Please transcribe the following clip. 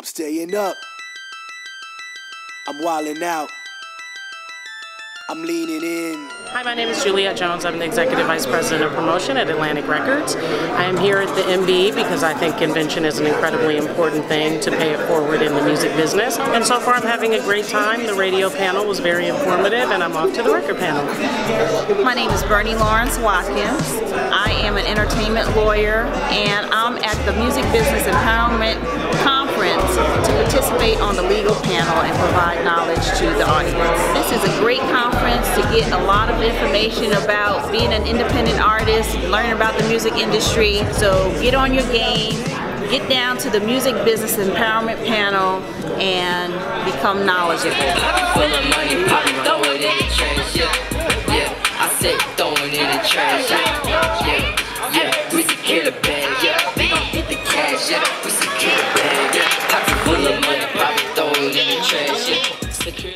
I'm staying up. I'm wilding out. I'm leaning in. Hi, my name is Juliette Jones. I'm the Executive Vice President of Promotion at Atlantic Records. I am here at the MB because I think convention is an incredibly important thing to pay it forward in the music business. And so far, I'm having a great time. The radio panel was very informative, and I'm off to the record panel. My name is Bernie Lawrence Watkins. I am an entertainment lawyer, and I'm at the Music Business Empowerment Conference to participate on the legal panel and provide knowledge to the audience. This is a great conference to get a lot of information about being an independent artist, learning about the music industry. So get on your game, get down to the Music Business Empowerment panel, and become knowledgeable. Yeah. We secure the bag, yeah. They gon' get the cash, yeah. We secure the bag, yeah. Pocket